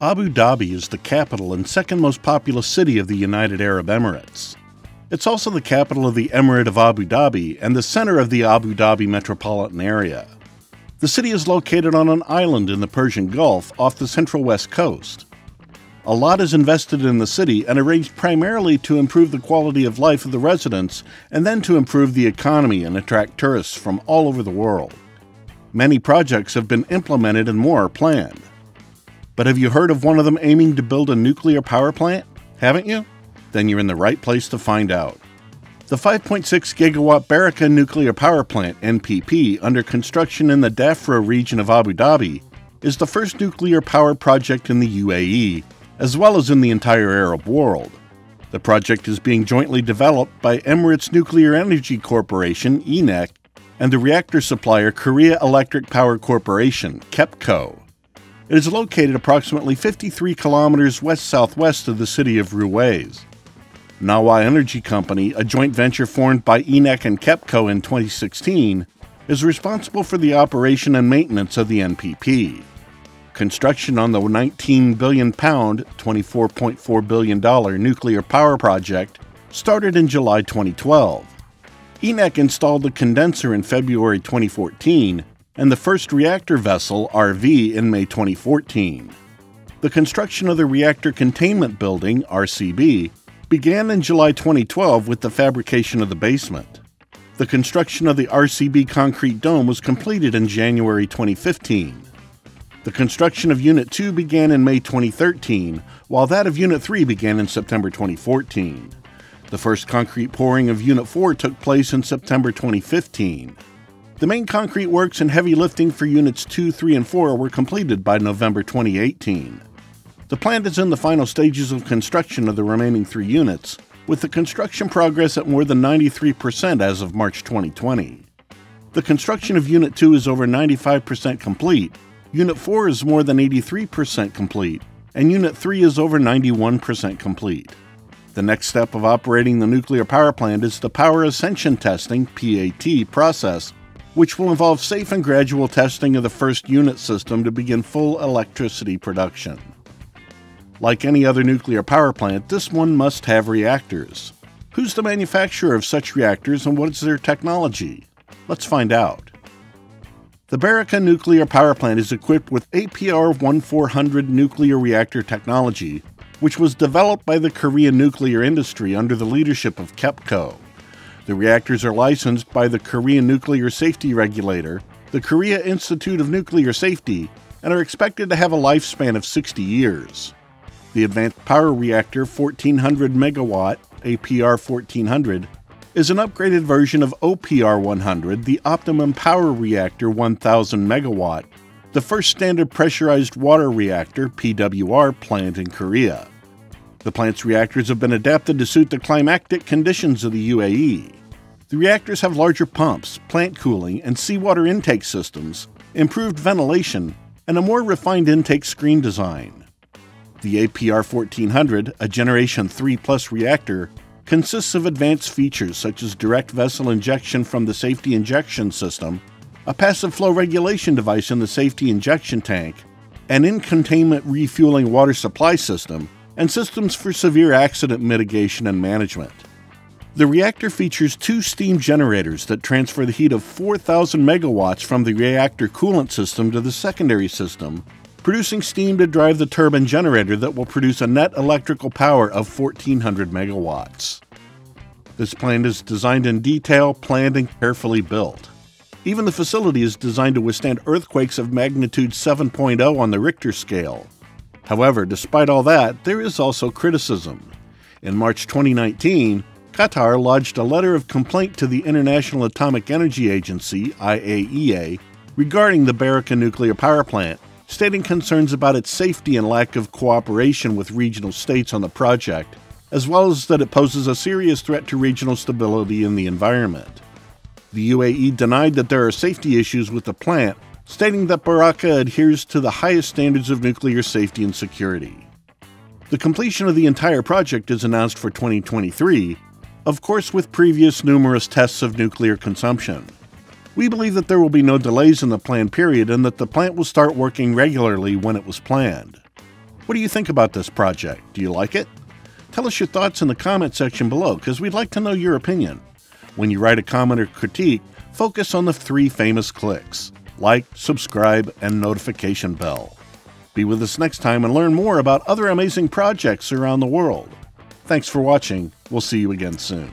Abu Dhabi is the capital and second most populous city of the United Arab Emirates. It's also the capital of the Emirate of Abu Dhabi and the center of the Abu Dhabi metropolitan area. The city is located on an island in the Persian Gulf off the central west coast. A lot is invested in the city and arranged primarily to improve the quality of life of the residents and then to improve the economy and attract tourists from all over the world. Many projects have been implemented and more are planned. But have you heard of one of them aiming to build a nuclear power plant? Haven't you? Then you're in the right place to find out. The 5.6 gigawatt Barakah nuclear power plant, NPP, under construction in the Dhafra region of Abu Dhabi, is the first nuclear power project in the UAE, as well as in the entire Arab world. The project is being jointly developed by Emirates Nuclear Energy Corporation, ENEC, and the reactor supplier Korea Electric Power Corporation, KEPCO. It is located approximately 53 kilometers west southwest of the city of Ruwais. Nawah Energy Company, a joint venture formed by ENEC and KEPCO in 2016, is responsible for the operation and maintenance of the NPP. Construction on the 19 billion pound, $24.4 billion nuclear power project started in July 2012. ENEC installed the condenser in February 2014 and the first reactor vessel, RV, in May 2014. The construction of the Reactor Containment Building, RCB, began in July 2012 with the fabrication of the basement. The construction of the RCB concrete dome was completed in January 2015. The construction of Unit 2 began in May 2013, while that of Unit 3 began in September 2014. The first concrete pouring of Unit 4 took place in September 2015. The main concrete works and heavy lifting for Units 2, 3, and 4 were completed by November 2018. The plant is in the final stages of construction of the remaining three units, with the construction progress at more than 93% as of March 2020. The construction of Unit 2 is over 95% complete, Unit 4 is more than 83% complete, and Unit 3 is over 91% complete. The next step of operating the nuclear power plant is the Power Ascension Testing PAT process, which will involve safe and gradual testing of the first unit system to begin full electricity production. Like any other nuclear power plant, this one must have reactors. Who's the manufacturer of such reactors and what is their technology? Let's find out. The Barakah nuclear power plant is equipped with APR 1400 nuclear reactor technology, which was developed by the Korean nuclear industry under the leadership of KEPCO. The reactors are licensed by the Korean Nuclear Safety Regulator, the Korea Institute of Nuclear Safety, and are expected to have a lifespan of 60 years. The Advanced Power Reactor 1400 megawatt APR 1400 is an upgraded version of OPR 100, the Optimum Power Reactor 1000 megawatt, the first standard pressurized water reactor PWR plant in Korea. The plant's reactors have been adapted to suit the climatic conditions of the UAE. The reactors have larger pumps, plant cooling, and seawater intake systems, improved ventilation, and a more refined intake screen design. The APR 1400, a Generation 3 Plus reactor, consists of advanced features such as direct vessel injection from the safety injection system, a passive flow regulation device in the safety injection tank, an in containment refueling water supply system, and systems for severe accident mitigation and management. The reactor features two steam generators that transfer the heat of 4,000 megawatts from the reactor coolant system to the secondary system, producing steam to drive the turbine generator that will produce a net electrical power of 1,400 megawatts. This plant is designed in detail, planned, and carefully built. Even the facility is designed to withstand earthquakes of magnitude 7.0 on the Richter scale. However, despite all that, there is also criticism. In March 2019, Qatar lodged a letter of complaint to the International Atomic Energy Agency, IAEA, regarding the Barakah nuclear power plant, stating concerns about its safety and lack of cooperation with regional states on the project, as well as that it poses a serious threat to regional stability and the environment. The UAE denied that there are safety issues with the plant, stating that Barakah adheres to the highest standards of nuclear safety and security. The completion of the entire project is announced for 2023, of course, with previous numerous tests of nuclear consumption. We believe that there will be no delays in the planned period and that the plant will start working regularly when it was planned. What do you think about this project? Do you like it? Tell us your thoughts in the comment section below because we'd like to know your opinion. When you write a comment or critique, focus on the three famous clicks like, subscribe, and notification bell. Be with us next time and learn more about other amazing projects around the world. Thanks for watching. We'll see you again soon.